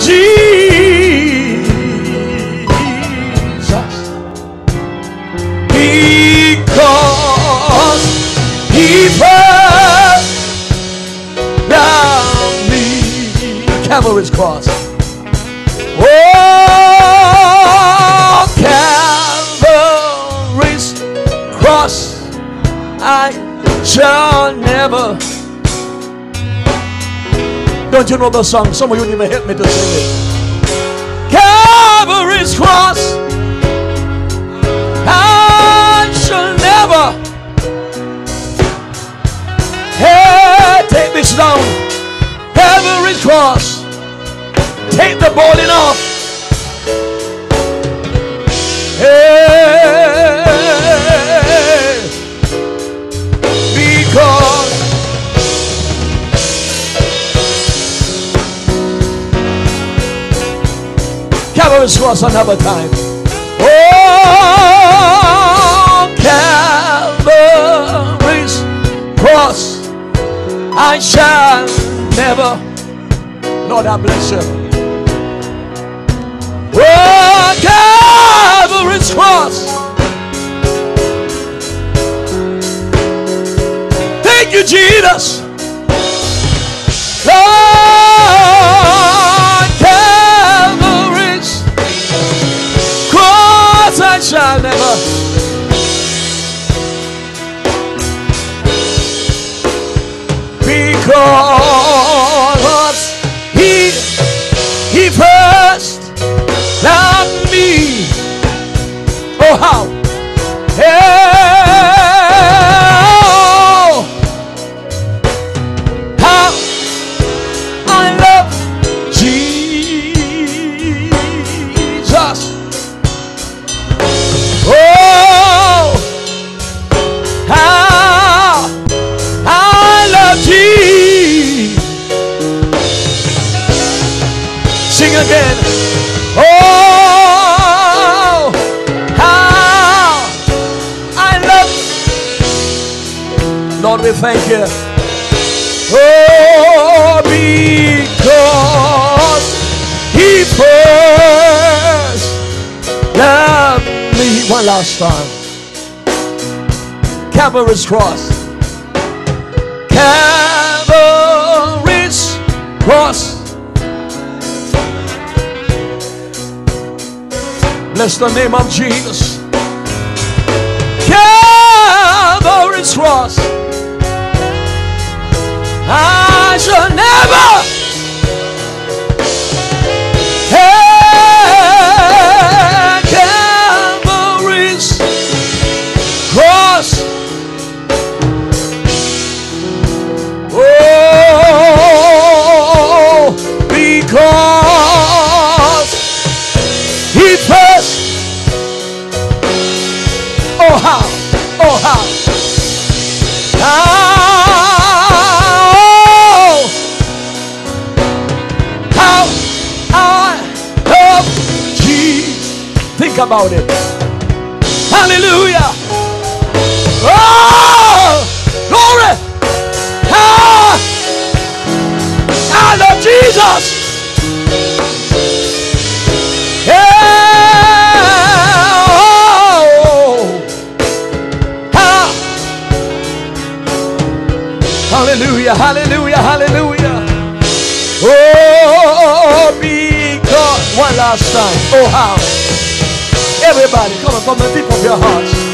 Jesus. You know the song? Some of you didn't even help me to sing it. Calvary's cross. I shall never. Hey, take this down. Calvary's cross. Take the bowling off. Calvary's cross another time. Oh, Calvary's cross, I shall never. Lord, I bless you. Oh, Calvary's cross. Thank you, Jesus. Calvary's cross. Calvary's cross. Bless the name of Jesus. Calvary's cross. I shall never. About it. Hallelujah. Oh, glory. Ah, I love Jesus. Ah. Hallelujah, hallelujah, hallelujah. Oh, because one last time. Oh, how. Everybody, come on from the deep of your hearts.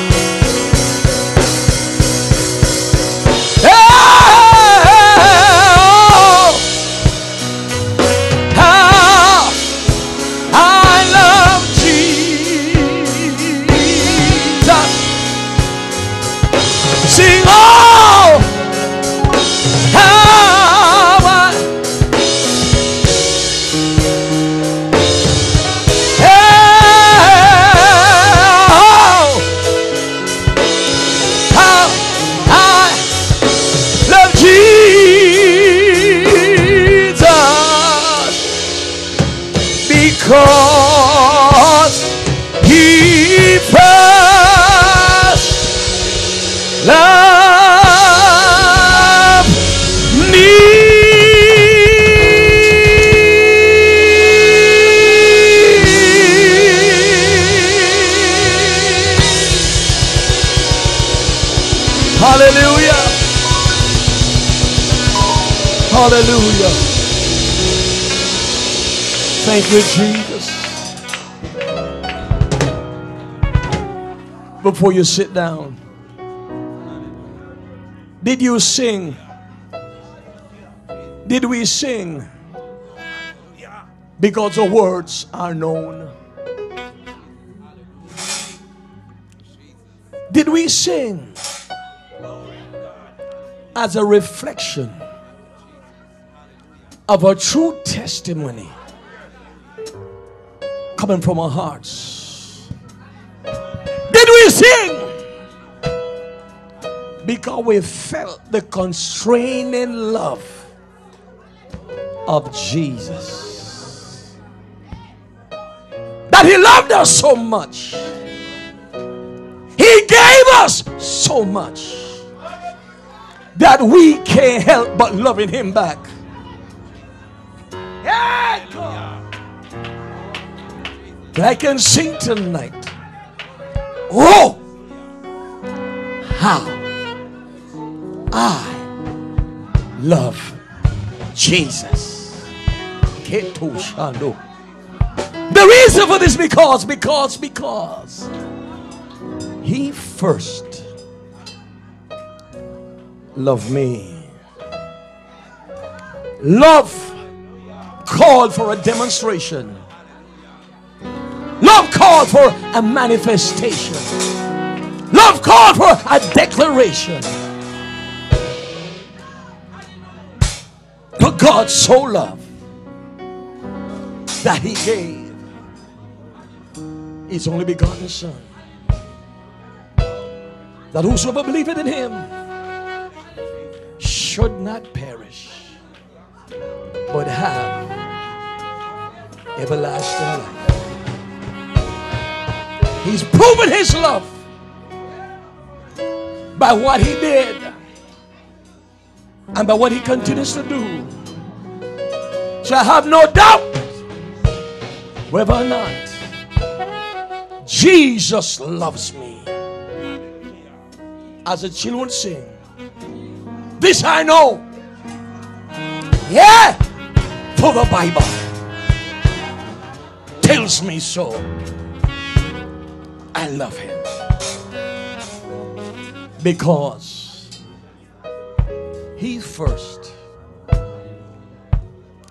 Jesus. Before you sit down, did you sing? Did we sing? Because the words are known. Did we sing as a reflection of a true testimony coming from our hearts? Did we sing because we felt the constraining love of Jesus? That He loved us so much he gave us so much that we can't help but loving Him back. Yeah. I can sing tonight. Oh, how I love Jesus. The reason for this because, because, because he first loved me. Love called for a demonstration. Called for a manifestation. Love called for a declaration. But God so loved that He gave His only begotten Son that whosoever believeth in him should not perish, but have everlasting life. He's proven his love by what he did and by what he continues to do. So I have no doubt whether or not Jesus loves me as the children sing. This I know. Yeah, for the Bible tells me so. I love him because he first.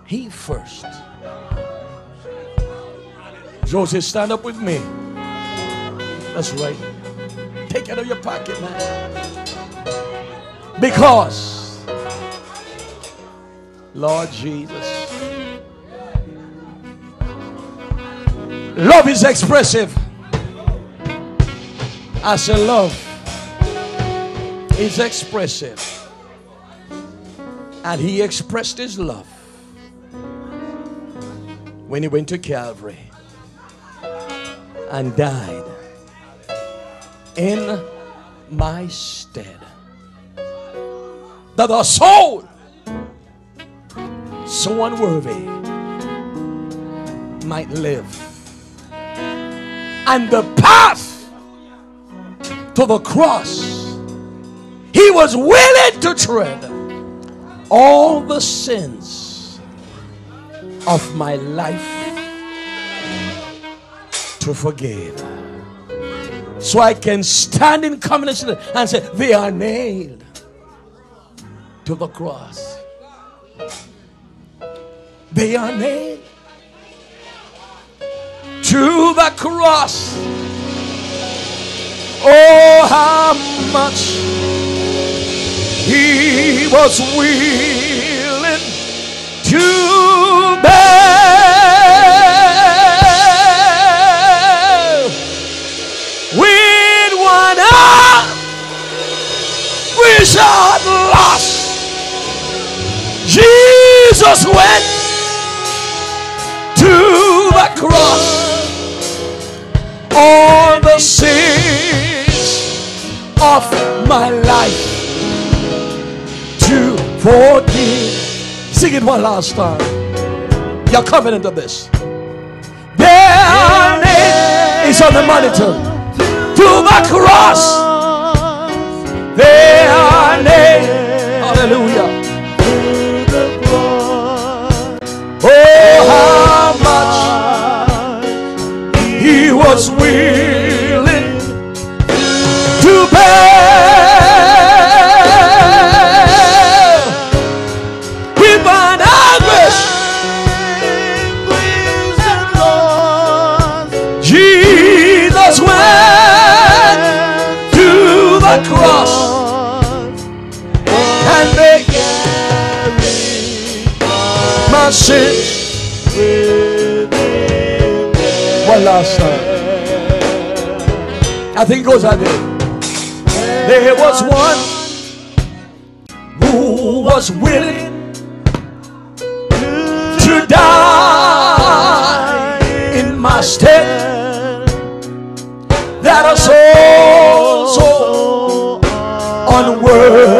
He first. Joseph, stand up with me. That's right. Take it out of your pocket, man. Because, Lord Jesus, love is expressive. I said, love is expressive. And he expressed his love when he went to Calvary and died in my stead. That the soul so unworthy might live. And the path to the cross, he was willing to tread all the sins of my life to forgive so I can stand in combination and say, They are nailed to the cross. They are nailed to the cross. Oh, much he was willing to bear. With one heart. We shot lost. Jesus went to the cross of my life to forgive. Sing it one last time. You're coming into this. Their name is on the monitor to the cross. They are nailed. Hallelujah. they carry my sins one last time. I think it goes like this. There was one who was willing to die in my stead. That a soul so unworthy.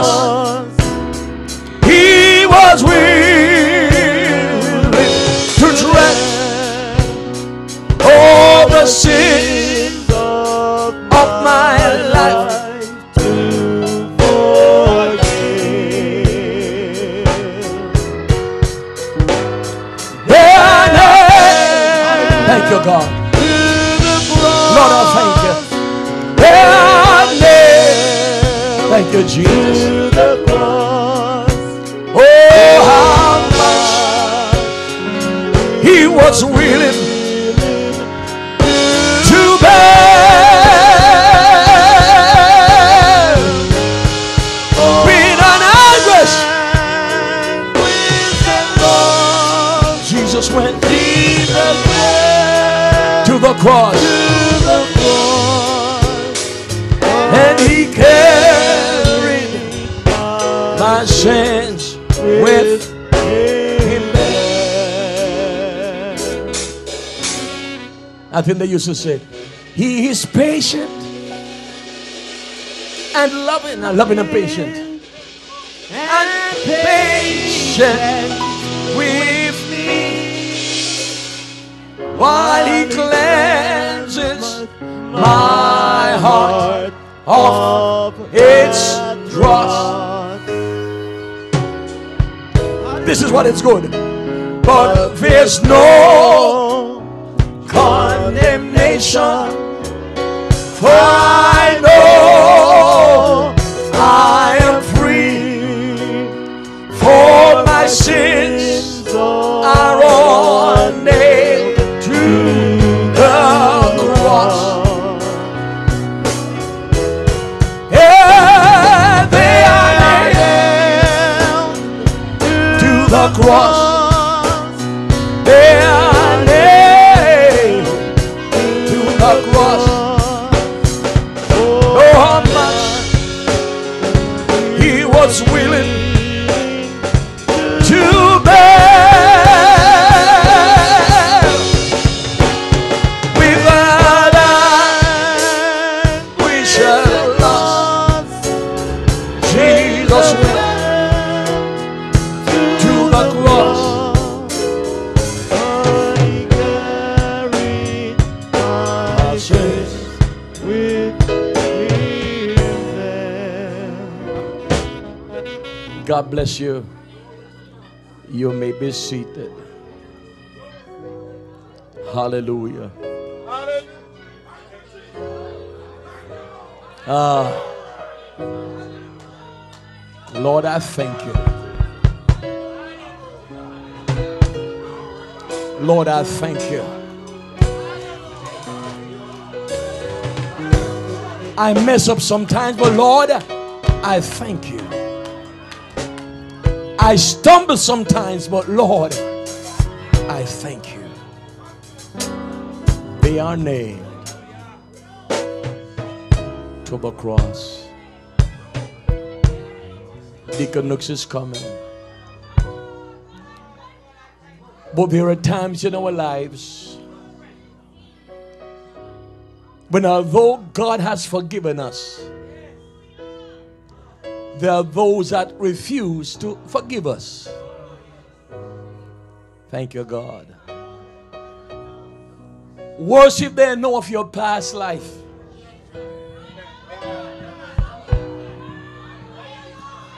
Cross, he was willing to tread all the sins of my life. Their name. Thank you, God. Lord, I thank you. Thank you, Jesus. Was willing to bear pain and anguish. Jesus went to the cross I think they used to say, He is patient and loving, and loving and patient, and patient with me while He cleanses my heart of its dross. This is what it's good, but there's no condemnation. For I know I am free, for my sins are all nailed to the cross. Yeah, they are nailed to the cross. They you. You may be seated. Hallelujah. Ah. Lord, I thank you. Lord, I thank you. I mess up sometimes, but Lord, I thank you. I stumble sometimes, but Lord, I thank you. They are nailed to the cross. Deacon Nooks is coming. But there are times in our lives when, although God has forgiven us, there are those that refuse to forgive us. Thank you, God. Worship they know of your past life.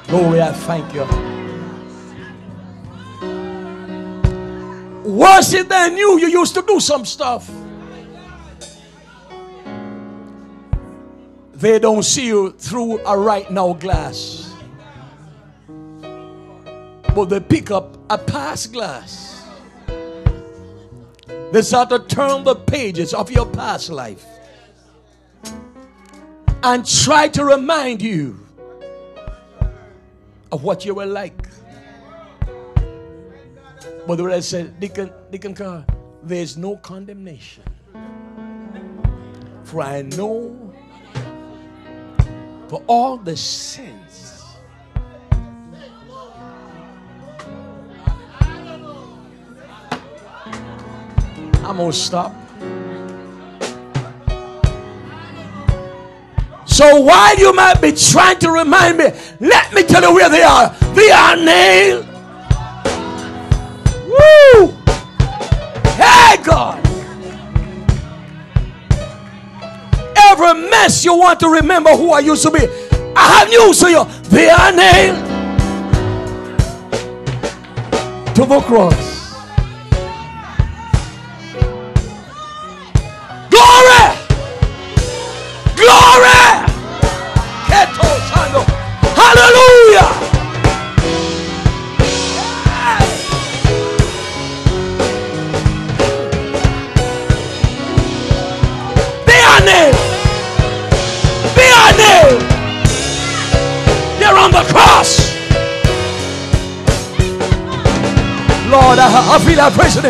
Glory, I thank you. Worse if they knew you used to do some stuff. They don't see you through a right now glass. But they pick up a past glass They start to turn the pages of your past life and try to remind you of what you were like. But the word said, Deacon, Deacon Carr, there's no condemnation. For I know for all the sins I'm going to stop. So while you might be trying to remind me, let me tell you where they are. They are nailed. Woo! Hey, God. Mess you want to remember who I used to be. I have news for you. They are nailed to the cross.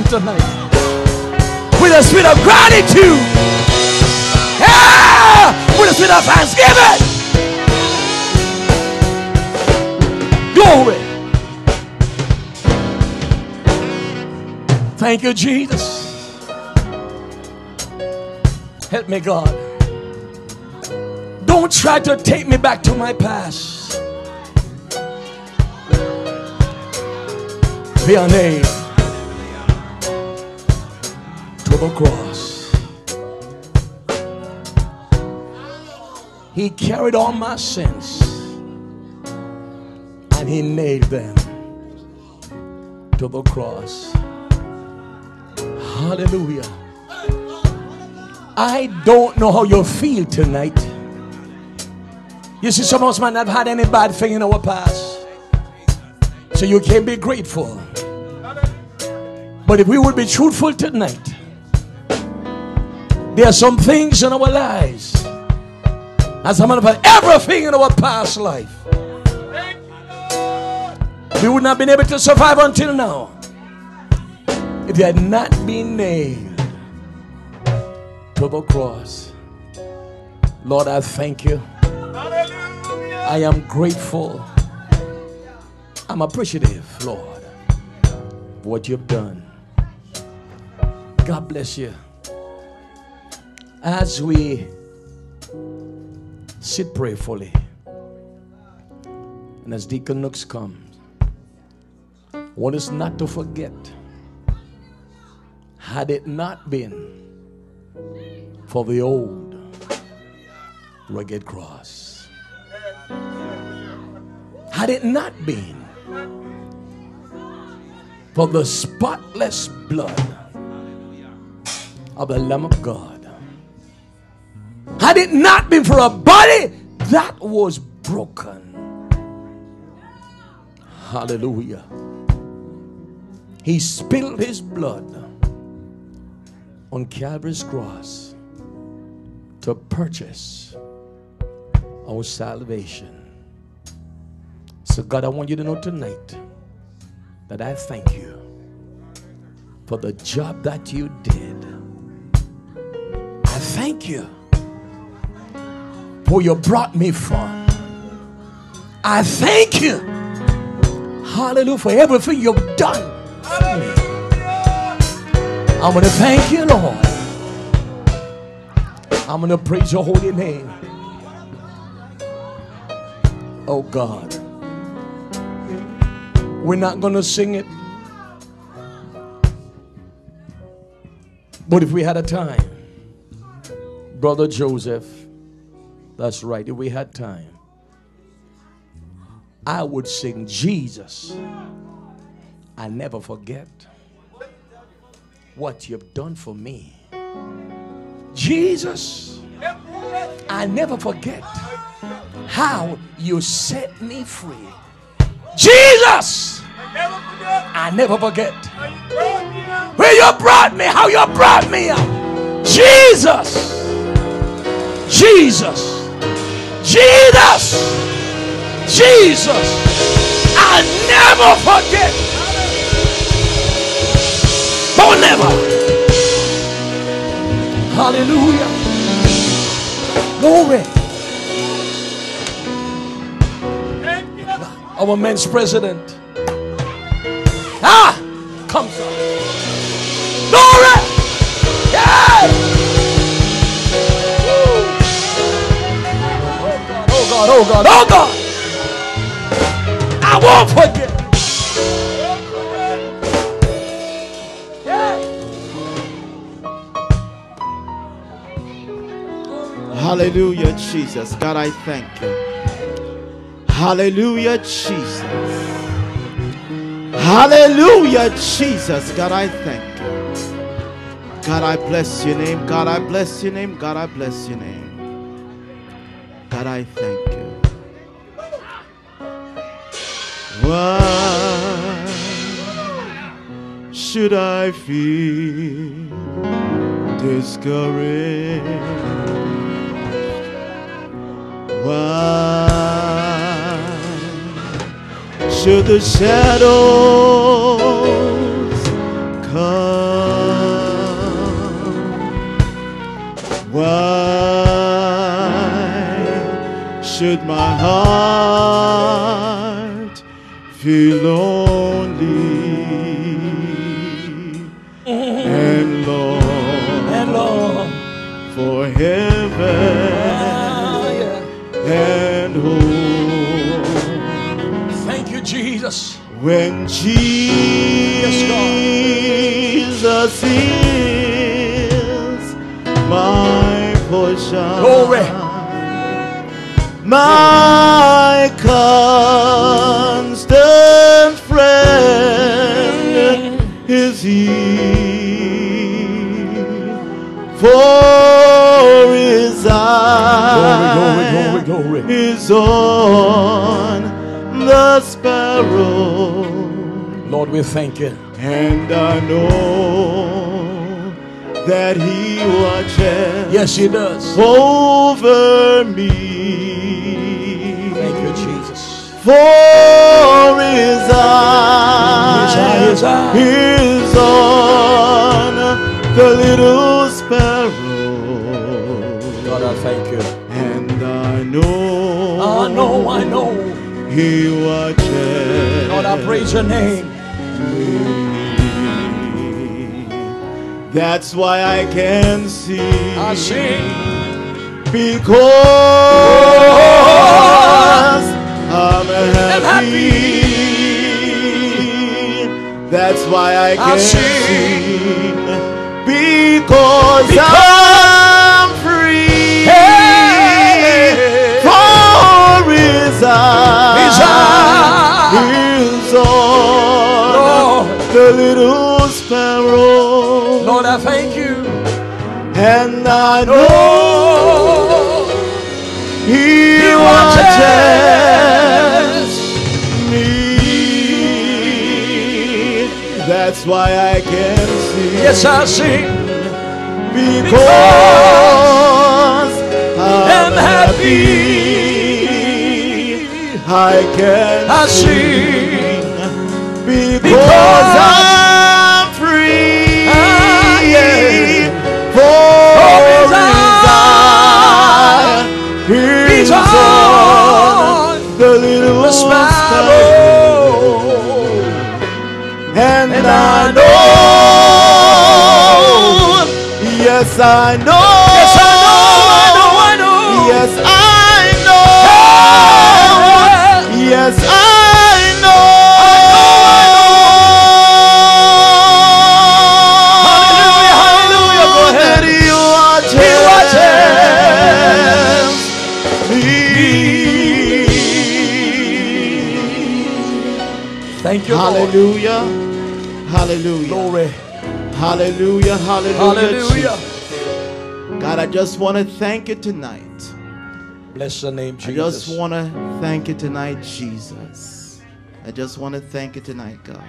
Tonight with a spirit of gratitude. Yeah, with a spirit of thanksgiving. Glory. Thank you, Jesus. Help me, God. Don't try to take me back to my past. Be name the cross. He carried all my sins and he nailed them to the cross. Hallelujah. I don't know how you feel tonight. You see, some of us might not have had any bad thing in our past. So you can be grateful. But if we would be truthful tonight, there are some things in our lives. As a matter of fact, everything in our past life. We would not have been able to survive until now if they had not been nailed to the cross. Lord, I thank you. I am grateful. I'm appreciative, Lord, for what you've done. God bless you as we sit prayerfully and as Deacon Nooks comes, want us not to forget had it not been for the old rugged cross, had it not been for the spotless blood of the Lamb of God had it not been for a body that was broken. Hallelujah. He spilled his blood on Calvary's cross to purchase our salvation. So, God, I want you to know tonight that I thank you for the job that you did. I thank you where you brought me from. I thank you. Hallelujah for everything you've done. I'm going to thank you, Lord. I'm going to praise your holy name. Oh God. We're not going to sing it. But if we had a time, Brother Joseph, that's right. If we had time, I would sing Jesus. I never forget what you've done for me. Jesus, I never forget how you set me free. Jesus, I never forget. Where you brought me, how you brought me up. Jesus. Jesus. Jesus. Jesus. I never forget. Oh, never. Hallelujah. Glory. Our men's president. Ah, comes up. God, oh God, oh God. I won't forget. Hallelujah, Jesus. God, I thank you. Hallelujah, Jesus. Hallelujah, Jesus. God, I thank you. God, I bless your name. God, I bless your name. God, I bless your name. God, I thank you. Why should I feel discouraged? Why should the shadows come? Why should my heart feel lonely and long And Lord, for heaven? ah, yeah. and home. thank you, Jesus. When Jesus is my portion, Glory. My constant friend is He. For His eye Glory, glory, glory, is on the sparrow, Lord, we thank you. and I know that He watches Yes, He does. over me. Thank you, Jesus. For His eye, His eye. is on the little sparrow, God, I thank you. and I know, I know, I know. He watches. Lord, I praise your name. That's why I can see. I sing. Because I'm happy. That's why I I can sing. sing. Because, Because- I'm I know He He watches me. That's why I can see. Yes, I sing. because I'm I'm happy. I can I sing. because, Because I'm the little sparrow. And, I know, yes, I know, Thank you, Lord. Hallelujah, hallelujah. Glory. Hallelujah, hallelujah. Hallelujah. Jesus. God, I just want to thank you tonight. Bless the name, Jesus. I just want to thank you tonight, Jesus. I just want to thank you tonight, God.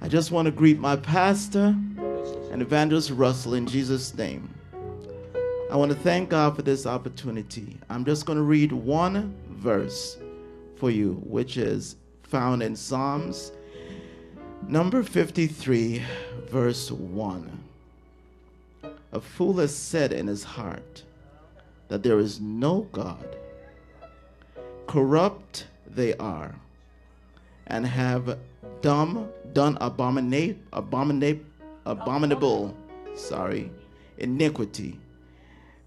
I just want to greet my pastor and evangelist Russell in Jesus' name. I want to thank God for this opportunity. I'm just going to read one verse for you, which is found in Psalms number 53, verse 1. A fool has said in his heart that there is no God. Corrupt they are, and have dumb, done abominate, abominate, abominable, sorry, iniquity.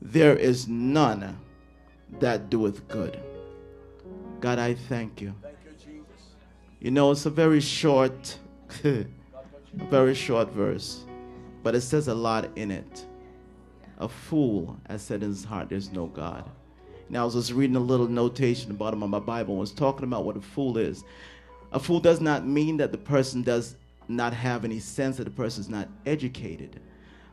There is none that doeth good. God, I thank you. You know, it's a very short, very short verse, but it says a lot in it. A fool has said in his heart, There's no God. Now, I was just reading a little notation at the bottom of my Bible and was talking about what a fool is. A fool does not mean that the person does not have any sense, that the person is not educated.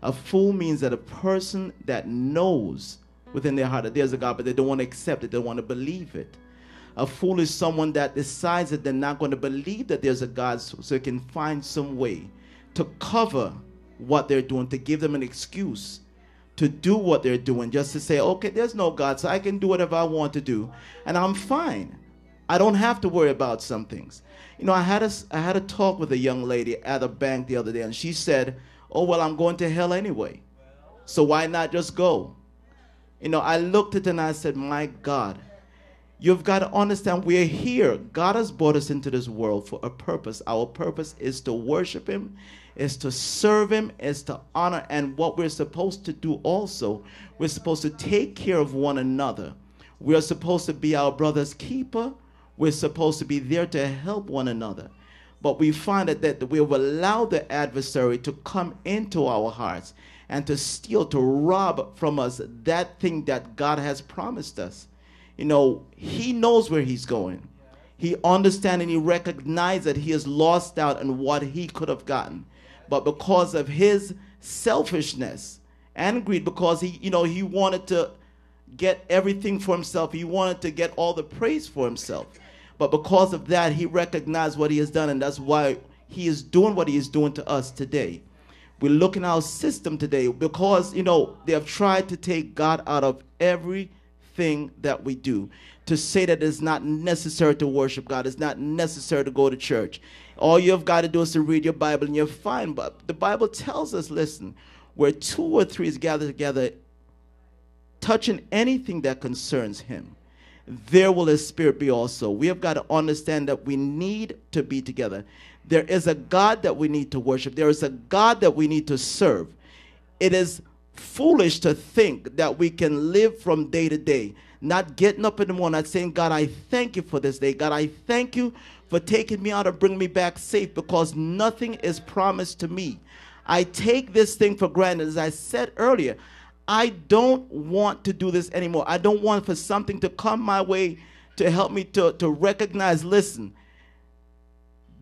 A fool means that a person that knows within their heart that there's a God, but they don't want to accept it, they don't want to believe it. A fool is someone that decides that they're not going to believe that there's a God so, they can find some way to cover what they're doing, to give them an excuse to do what they're doing, just to say, okay, there's no God, so I can do whatever I want to do, and I'm fine. I don't have to worry about some things. You know, I had a, I had a talk with a young lady at a bank the other day, and she said, oh, well, I'm going to hell anyway, so why not just go? You know, I looked at it and I said, my God, You've got to understand we're here. God has brought us into this world for a purpose. Our purpose is to worship Him, is to serve Him, is to honor. And what we're supposed to do also, we're supposed to take care of one another. We are supposed to be our brother's keeper. We're supposed to be there to help one another. But we find that, that we have allowed the adversary to come into our hearts and to steal, to rob from us that thing that God has promised us you know, he knows where he's going. He understands and he recognizes that he has lost out on what he could have gotten. But because of his selfishness and greed, because he, you know, he wanted to get everything for himself, he wanted to get all the praise for himself. But because of that, he recognized what he has done, and that's why he is doing what he is doing to us today. We look in our system today because, you know, they have tried to take God out of every thing that we do. To say that it's not necessary to worship God, it's not necessary to go to church. All you've got to do is to read your Bible and you're fine. But the Bible tells us, listen, where two or three is gathered together, touching anything that concerns him, there will his spirit be also. We have got to understand that we need to be together. There is a God that we need to worship. There is a God that we need to serve. It is foolish to think that we can live from day to day, not getting up in the morning saying, God, I thank you for this day. God, I thank you for taking me out and bringing me back safe because nothing is promised to me. I take this thing for granted. As I said earlier, I don't want to do this anymore. I don't want for something to come my way to help me to, to recognize listen,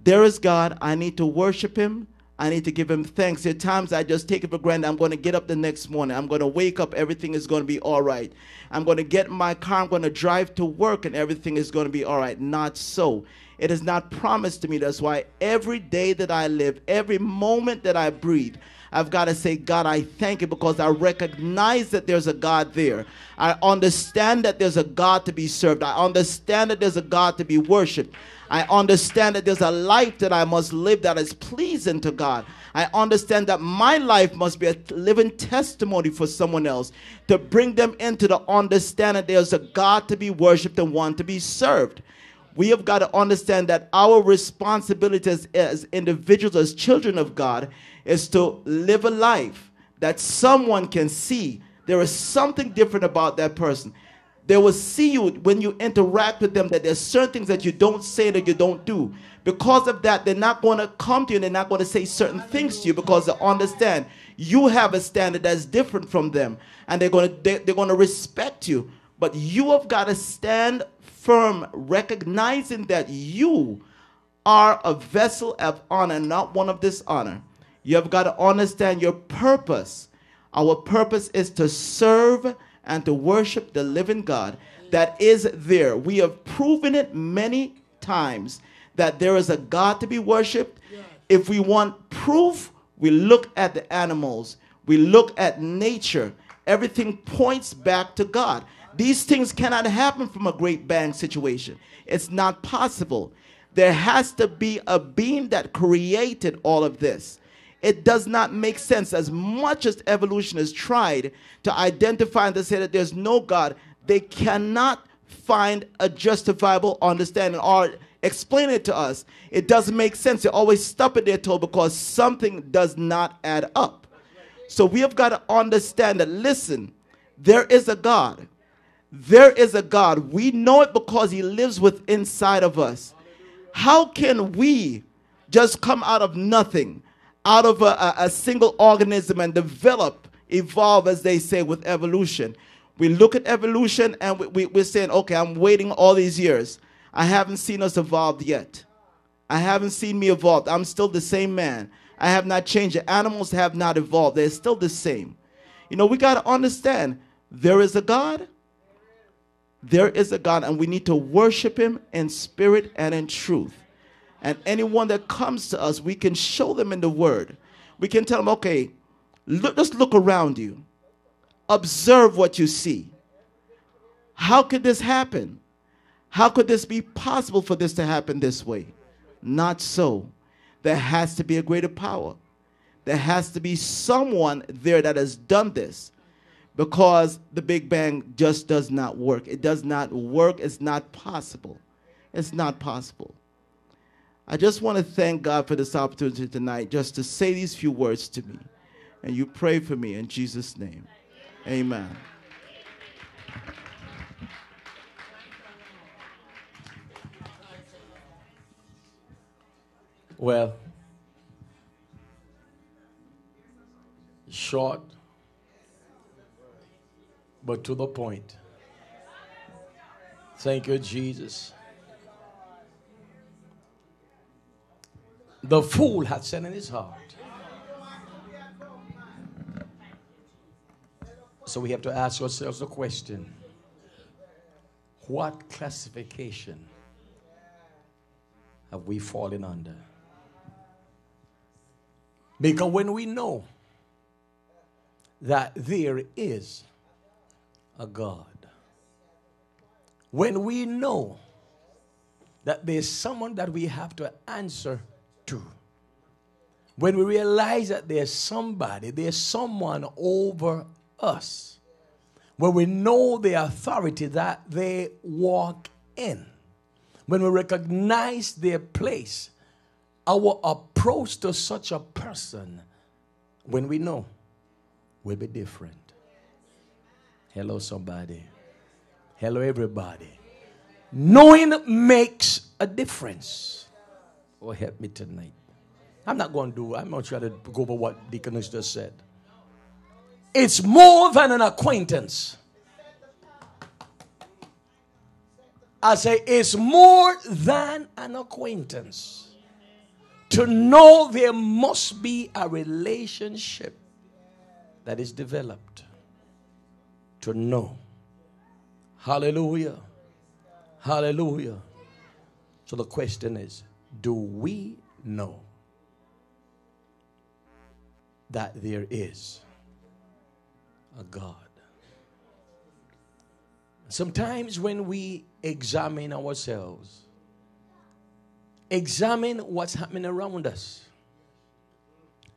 there is God. I need to worship Him. I need to give him thanks. Are times I just take it for granted. I'm going to get up the next morning. I'm going to wake up. Everything is going to be all right. I'm going to get my car. I'm going to drive to work and everything is going to be all right. Not so. It is not promised to me. That's why every day that I live, every moment that I breathe, I've got to say, God, I thank you because I recognize that there's a God there. I understand that there's a God to be served. I understand that there's a God to be worshiped. I understand that there's a life that I must live that is pleasing to God. I understand that my life must be a living testimony for someone else to bring them into the understanding that there's a God to be worshiped and one to be served. We have got to understand that our responsibility as, as individuals, as children of God, is to live a life that someone can see there is something different about that person. They will see you when you interact with them that there's certain things that you don't say that you don't do. Because of that, they're not going to come to you and they're not going to say certain things to you because they understand you have a standard that's different from them and they're going to they, they're going to respect you. But you have got to stand firm, recognizing that you are a vessel of honor, not one of dishonor. You have got to understand your purpose. Our purpose is to serve and to worship the living God that is there. We have proven it many times that there is a God to be worshiped. If we want proof, we look at the animals, we look at nature. Everything points back to God. These things cannot happen from a great bang situation. It's not possible. There has to be a being that created all of this. It does not make sense. As much as evolution has tried to identify and to say that there's no God, they cannot find a justifiable understanding or explain it to us. It doesn't make sense. They always stop at their toe because something does not add up. So we have got to understand that, listen, there is a God. There is a God. We know it because He lives within inside of us. How can we just come out of nothing, out of a, a, single organism and develop, evolve, as they say, with evolution? We look at evolution and we, we, we're saying, okay, I'm waiting all these years. I haven't seen us evolved yet. I haven't seen me evolved. I'm still the same man. I have not changed. The animals have not evolved. They're still the same. You know, we got to understand there is a God. There is a God, and we need to worship Him in spirit and in truth. And anyone that comes to us, we can show them in the Word. We can tell them, okay, look, just look around you, observe what you see. How could this happen? How could this be possible for this to happen this way? Not so. There has to be a greater power. There has to be someone there that has done this because the Big Bang just does not work. It does not work. It's not possible. It's not possible. I just want to thank God for this opportunity tonight just to say these few words to me. And you pray for me in Jesus' name. Amen. Well, short, but to the point. Thank you, Jesus. The fool had said in his heart. So we have to ask ourselves the question what classification have we fallen under? Because when we know that there is a God, when we know that there's someone that we have to answer to, when we realize that there's somebody, there's someone over us, when we know the authority that they walk in, when we recognize their place our approach to such a person, when we know, will be different. Hello, somebody. Hello, everybody. Knowing makes a difference. Oh, help me tonight. I'm not going to do, I'm not trying to go over what Deaconess just said. It's more than an acquaintance. I say it's more than an acquaintance to know there must be a relationship that is developed. To know. Hallelujah. Hallelujah. So the question is do we know that there is a God? Sometimes when we examine ourselves, examine what's happening around us.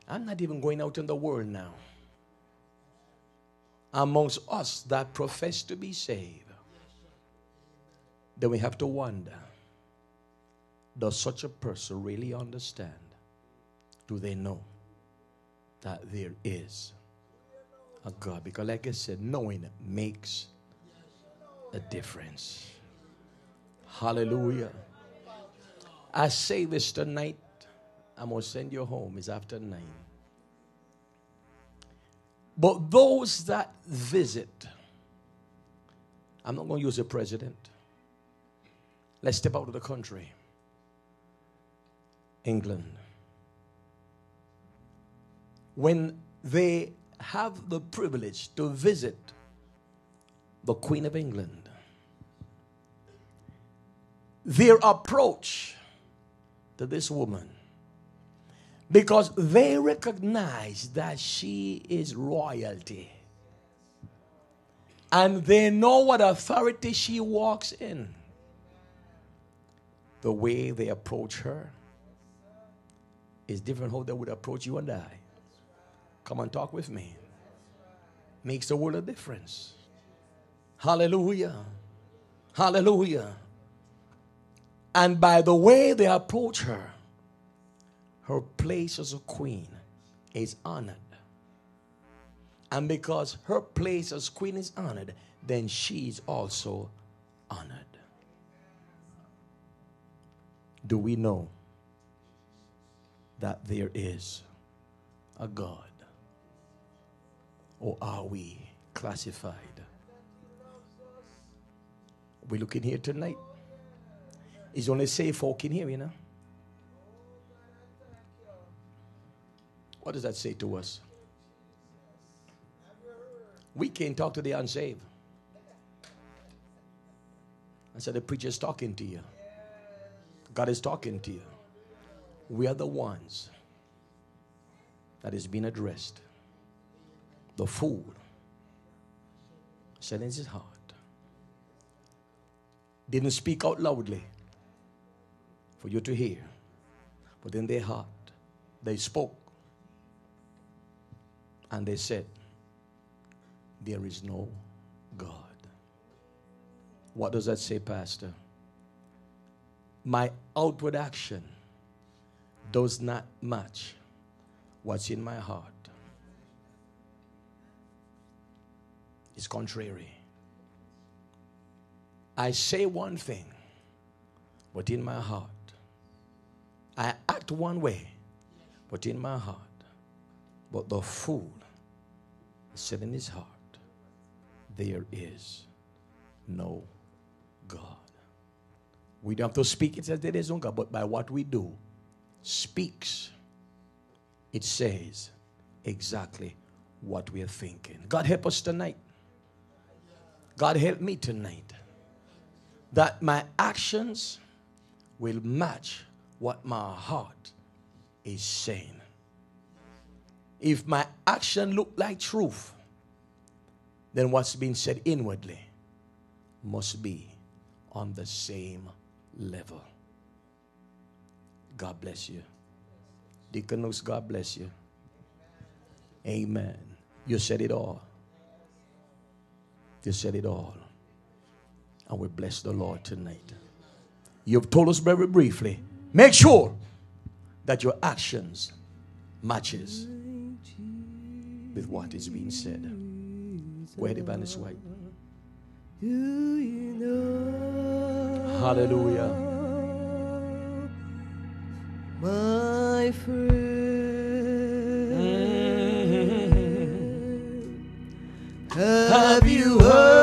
I'm not even going out in the world now. Amongst us that profess to be saved, then we have to wonder does such a person really understand? Do they know that there is a God? Because, like I said, knowing makes a difference. Hallelujah. I say this tonight. I'm going to send you home. It's after nine. But those that visit, I'm not going to use the president. Let's step out of the country. England. When they have the privilege to visit the Queen of England, their approach to this woman because they recognize that she is royalty and they know what authority she walks in. The way they approach her is different how they would approach you and I. Come and talk with me. Makes a world of difference. Hallelujah. Hallelujah. And by the way they approach her, her place as a queen is honored. And because her place as queen is honored, then she is also honored. Do we know that there is a God? Or are we classified? We looking here tonight. It's only safe folk in here, you know. What does that say to us? We can't talk to the unsaved. I said, the preacher's talking to you. God is talking to you. We are the ones that is being addressed. The fool said in his heart, didn't speak out loudly for you to hear, but in their heart, they spoke and they said, There is no God. What does that say, Pastor? My outward action does not match what's in my heart. It's contrary. I say one thing, but in my heart, I act one way, but in my heart, but the fool said in his heart, There is no God. We don't have to speak it as there is no God, but by what we do, speaks, it says exactly what we are thinking. God help us tonight. God help me tonight. That my actions will match what my heart is saying. If my action look like truth, then what's being said inwardly must be on the same level. God bless you. Deaconess, God bless you. Amen. You said it all. You said it all. And we bless the Lord tonight. You've told us very briefly. Make sure that your actions matches with what is being said. Where the band is white. Hallelujah. My friend, have you heard?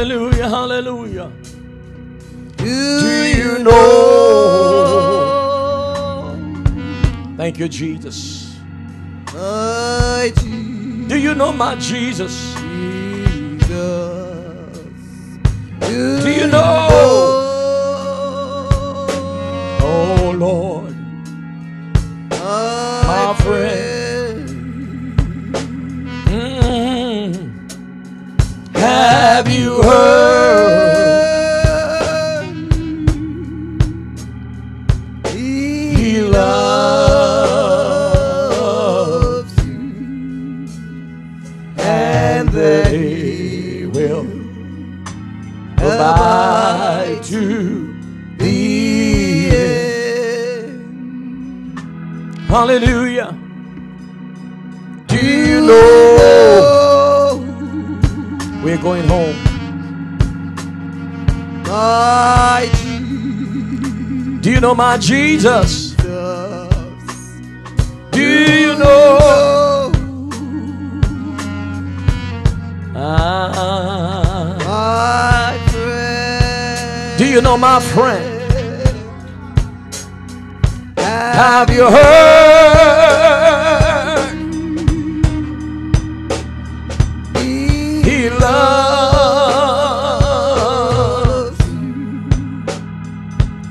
Hallelujah. Hallelujah. Do you know Thank you, Jesus. my Jesus? Do you know my Jesus? He loves you, And they will abide to the end. Hallelujah. Do you know We're going home. my Do you know my Jesus? You know, my friend? Have you heard? He loves you,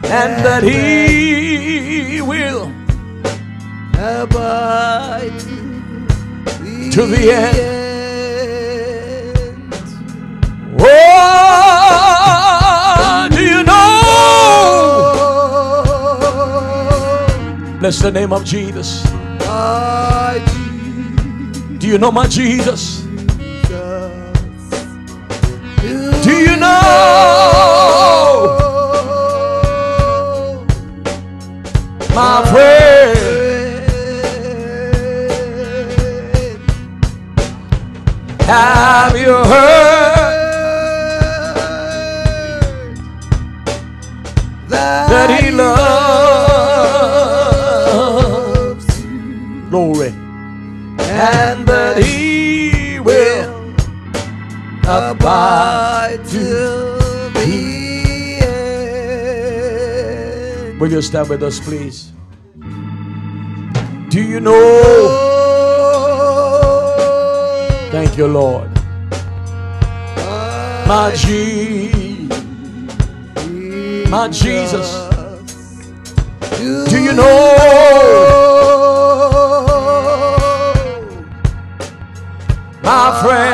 and that he will abide to the end. Bless the name of Jesus. Do you know my? Jesus. Stand with us, please? Do you know? Thank you, Lord. My G, my Jesus. Do you know? My friend.